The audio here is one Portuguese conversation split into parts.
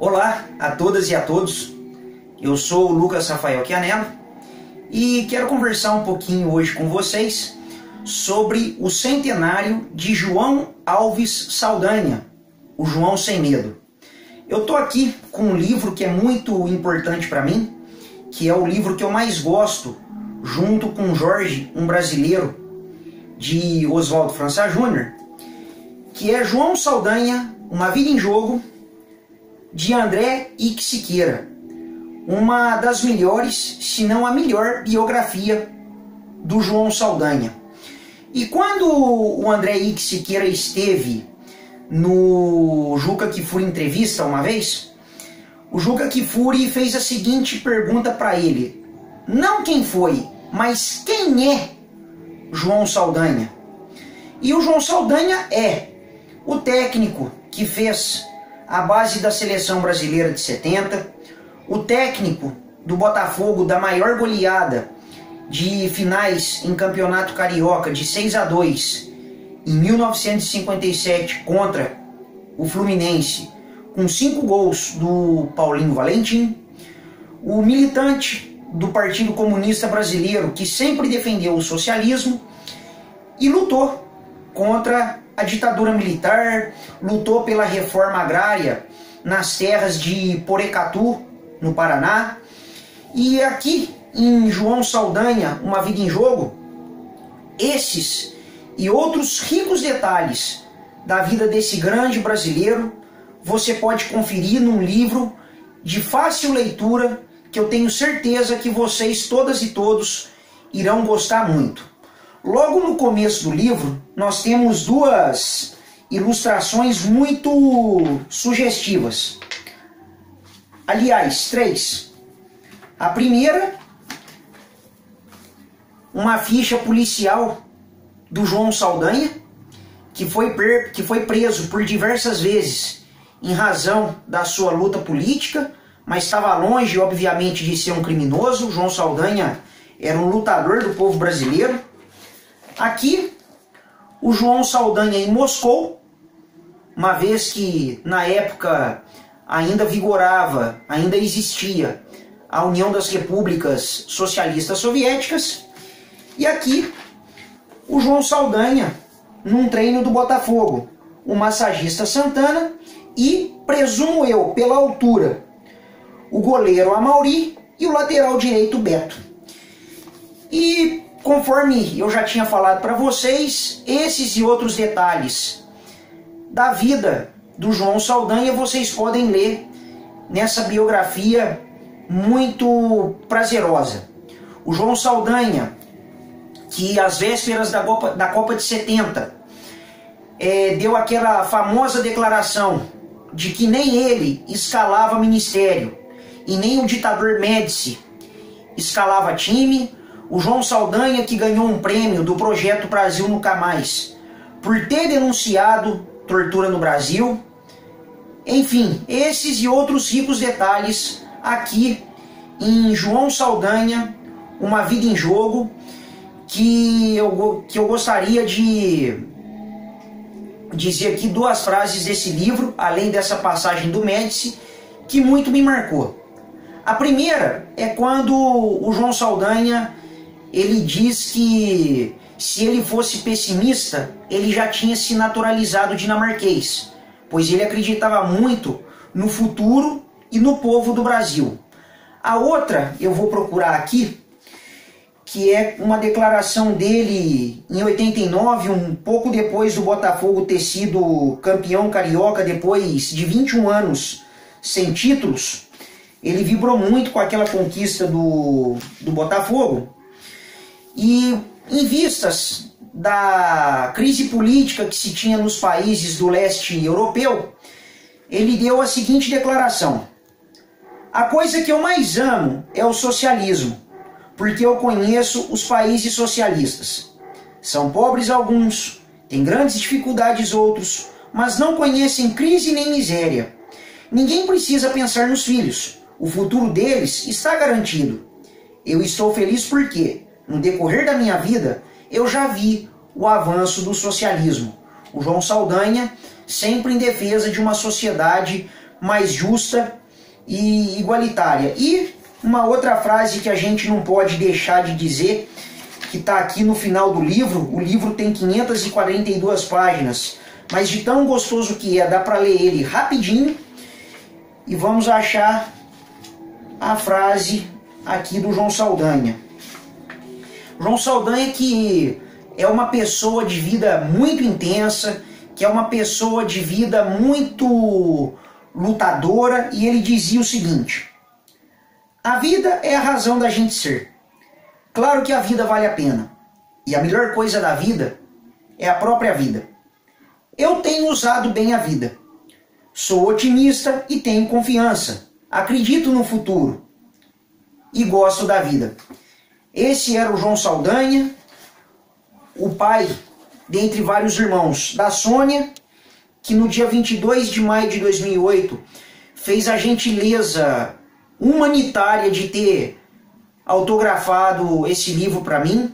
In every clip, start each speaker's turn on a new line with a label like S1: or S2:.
S1: Olá a todas e a todos. Eu sou o Lucas Rafael Chianello e quero conversar um pouquinho hoje com vocês sobre o centenário de João Alves Saldanha, o João Sem Medo. Eu tô aqui com um livro que é muito importante para mim, que é o livro que eu mais gosto, junto com Jorge, um brasileiro, de Oswaldo França Júnior, que é João Saldanha, Uma Vida em Jogo, de André Ike Siqueira, uma das melhores, se não a melhor biografia do João Saldanha. E quando o André Ike Siqueira esteve no Juca Kifuri entrevista uma vez, o Juca Kifuri fez a seguinte pergunta para ele: não quem foi, mas quem é João Saldanha? E o João Saldanha é o técnico que fez a base da seleção brasileira de 70, o técnico do Botafogo da maior goleada de finais em campeonato carioca de 6 a 2 em 1957 contra o Fluminense, com cinco gols do Paulinho Valentim, o militante do Partido Comunista Brasileiro que sempre defendeu o socialismo e lutou contra a ditadura militar, lutou pela reforma agrária nas terras de Porecatu, no Paraná. E aqui em João Saldanha, Uma Vida em Jogo, esses e outros ricos detalhes da vida desse grande brasileiro você pode conferir num livro de fácil leitura que eu tenho certeza que vocês todas e todos irão gostar muito. Logo no começo do livro, nós temos duas ilustrações muito sugestivas. Aliás, três. A primeira, uma ficha policial do João Saldanha, que foi, que foi preso por diversas vezes em razão da sua luta política, mas estava longe, obviamente, de ser um criminoso. João Saldanha era um lutador do povo brasileiro Aqui, o João Saldanha em Moscou, uma vez que na época ainda vigorava, ainda existia a União das Repúblicas Socialistas Soviéticas, e aqui o João Saldanha num treino do Botafogo, o massagista Santana e, presumo eu, pela altura, o goleiro Amauri e o lateral direito Beto. E Conforme eu já tinha falado para vocês, esses e outros detalhes da vida do João Saldanha vocês podem ler nessa biografia muito prazerosa. O João Saldanha, que às vésperas da Copa, da Copa de 70 é, deu aquela famosa declaração de que nem ele escalava ministério e nem o ditador Médici escalava time o João Saldanha que ganhou um prêmio do projeto Brasil Nunca Mais por ter denunciado tortura no Brasil. Enfim, esses e outros ricos detalhes aqui em João Saldanha, Uma Vida em Jogo, que eu, que eu gostaria de dizer aqui duas frases desse livro, além dessa passagem do Médici, que muito me marcou. A primeira é quando o João Saldanha ele diz que se ele fosse pessimista, ele já tinha se naturalizado dinamarquês, pois ele acreditava muito no futuro e no povo do Brasil. A outra eu vou procurar aqui, que é uma declaração dele em 89, um pouco depois do Botafogo ter sido campeão carioca depois de 21 anos sem títulos. Ele vibrou muito com aquela conquista do, do Botafogo e em vistas da crise política que se tinha nos países do leste europeu, ele deu a seguinte declaração: A coisa que eu mais amo é o socialismo, porque eu conheço os países socialistas. São pobres alguns, têm grandes dificuldades outros, mas não conhecem crise nem miséria. Ninguém precisa pensar nos filhos. O futuro deles está garantido. Eu estou feliz porque no decorrer da minha vida, eu já vi o avanço do socialismo. O João Saldanha, sempre em defesa de uma sociedade mais justa e igualitária. E uma outra frase que a gente não pode deixar de dizer, que está aqui no final do livro, o livro tem 542 páginas, mas de tão gostoso que é, dá para ler ele rapidinho e vamos achar a frase aqui do João Saldanha. João Saldanha que é uma pessoa de vida muito intensa, que é uma pessoa de vida muito lutadora, e ele dizia o seguinte: A vida é a razão da gente ser. Claro que a vida vale a pena, e a melhor coisa da vida é a própria vida. Eu tenho usado bem a vida. Sou otimista e tenho confiança. Acredito no futuro e gosto da vida. Esse era o João Saldanha, o pai, dentre vários irmãos, da Sônia, que no dia 22 de maio de 2008 fez a gentileza humanitária de ter autografado esse livro para mim.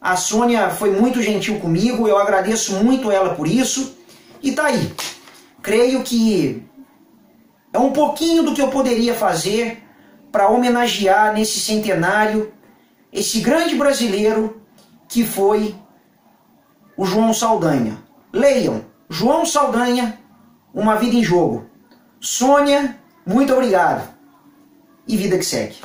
S1: A Sônia foi muito gentil comigo, eu agradeço muito ela por isso. E tá aí. Creio que é um pouquinho do que eu poderia fazer para homenagear nesse centenário esse grande brasileiro que foi o João Saldanha. Leiam João Saldanha, Uma Vida em Jogo. Sônia, muito obrigado. E vida que segue.